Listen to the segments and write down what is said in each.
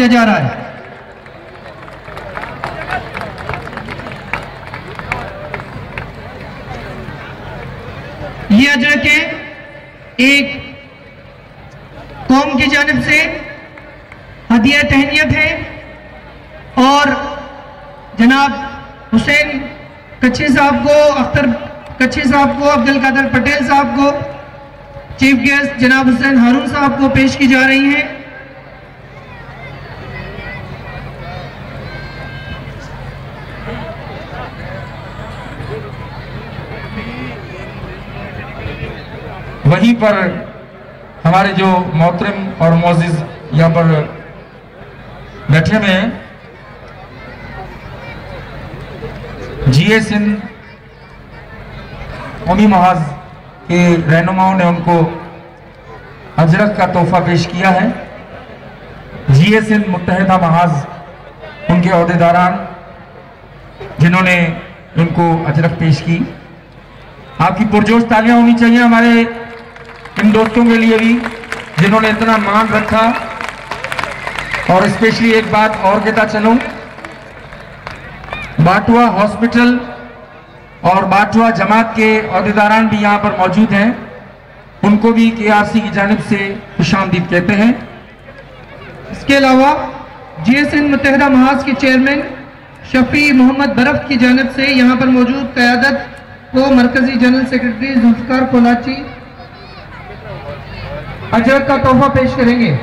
کیا جا رہا ہے؟ یہ اجرک ہے ایک قوم کی جانب سے ہدیہ تہنیت ہے اور جناب حسین کچھی صاحب کو، اختر کچھی صاحب کو، عبدالقادر پٹیل صاحب کو، چیف گیسٹ جناب حسین ہارون صاحب کو پیش کی جا رہی ہیں۔ وہیں پر ہمارے جو محترم اور معزز یہاں پر بیٹھے ہوئے ہیں۔ جی اے سندھ قومی محاذ کے رہنماؤں نے ان کو اجرک کا تحفہ پیش کیا ہے۔ جی اے سندھ متحدہ محاذ ان کے عہدیداران جنہوں نے ان کو اجرک پیش کی۔ آپ کی پرجوش تالیاں ہونی چاہیے ہمارے ان دوستوں کے لیے بھی، جنہوں نے اتنا مان رکھا۔ اور اسپیشلی ایک بات اور کہتا چلوں۔ باٹوا ہاسپٹل اور باٹوا جماعت کے عہدیداران بھی یہاں پر موجود ہیں۔ ان کو بھی کے آر سی کی جانب سے خوش آمدید کہتے ہیں۔ اس کے علاوہ جی ایس این متحدہ محاذ کے چیئرمین شفیع محمد برف کی جانب سے یہاں پر موجود قیادت کو مرکزی جنرل سیکرٹری ذوالفقار کولاچی اجرک کا تحفہ پیش کریں گے۔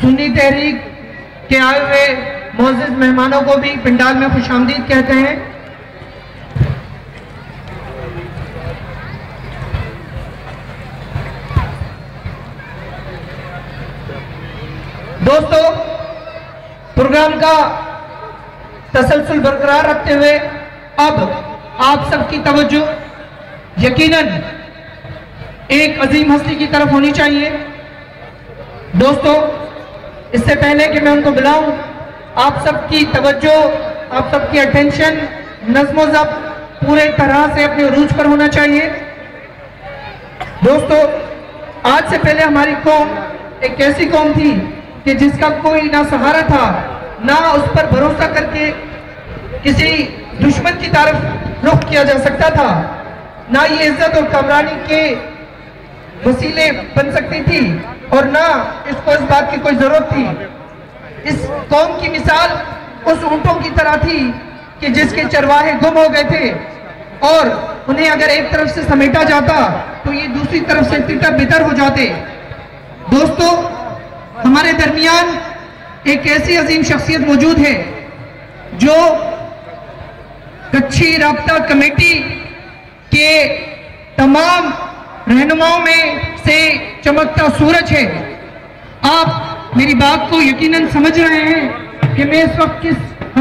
سنی تحریک کے آئے ہوئے معزز مہمانوں کو بھی پنڈال میں خوش آمدید کہتے ہیں۔ دوستو، پروگرام کا تسلسل برقرار رکھتے ہوئے اب آپ سب کی توجہ یقیناً ایک عظیم ہستی کی طرف ہونی چاہیے۔ دوستو، اس سے پہلے کہ میں ان کو بلاؤں، آپ سب کی توجہ، آپ سب کی اٹینشن نظم و ضبط پورے طرح سے اپنے عروج پر ہونا چاہیے۔ دوستو، آج سے پہلے ہماری قوم ایک ایسی قوم تھی کہ جس کا کوئی نہ سہارا تھا۔ نہ اس پر بھروسہ کر کے کسی دشمن کی طرف رخ کیا جا سکتا تھا، نہ یہ عزت اور کامرانی کے وسیلے بن سکتی تھی اور نہ اس کو اس بات کی کوئی ضرورت تھی۔ اس قوم کی مثال اس اونٹوں کی طرح تھی کہ جس کے چرواہے گم ہو گئے تھے اور انہیں اگر ایک طرف سے سمیٹا جاتا تو یہ دوسری طرف سے تیتر بتر ہو جاتے۔ دوستو، ہمارے درمیان ایک ایسی عظیم شخصیت موجود ہے جو کچھی رابطہ کمیٹی کے تمام رہنماؤں میں سے چمکتا سورج ہے۔ آپ میری بات کو یقیناً سمجھ رہے ہیں کہ میں اس وقت کس